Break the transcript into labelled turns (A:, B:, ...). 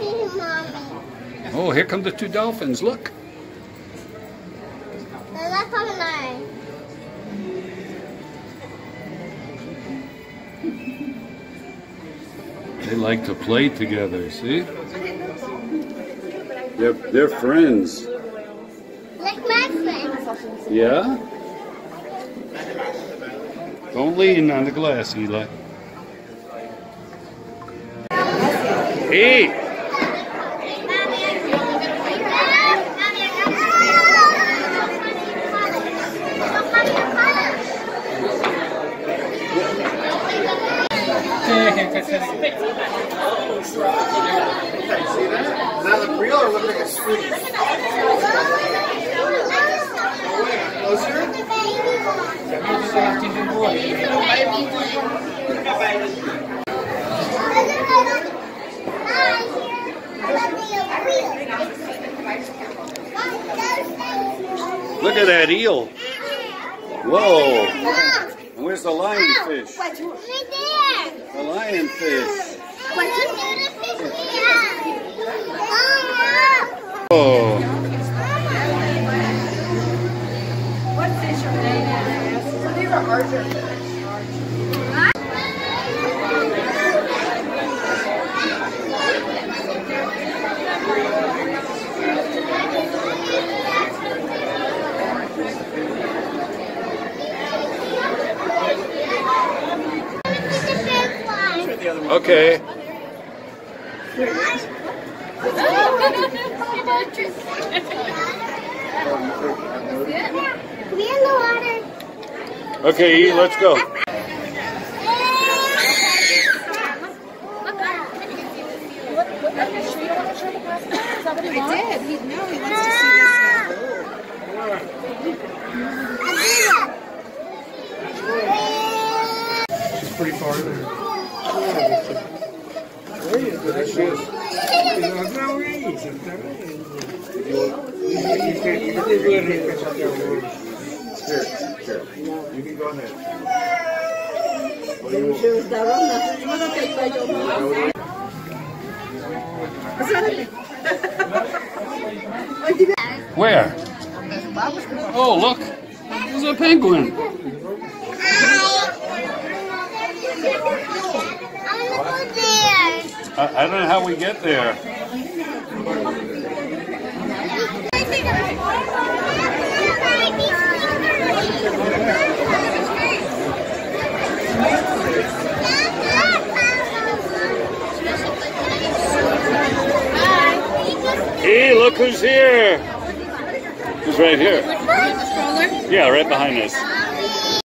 A: see mommy.
B: Oh, here come the two dolphins. Look.
A: That's on mine.
B: They like to play together, see? They're, they're friends.
A: Like my friend.
B: Yeah? Don't lean on the glass, Eli. Hey!
C: Does that look real or look like a? Closer?
B: Look at that eel. Whoa! And Where's the lionfish?
A: Right there.
B: The lionfish. Oh,
D: What fish are they? These are archer fish.
B: Okay. Okay, let's go.
D: I did. He, no, he wants to see this.
C: It's pretty far there.
B: Where? Oh, look. There's a penguin. I, I don't know how we get there. Hey, look who's here. Who's right here? Yeah, right behind us.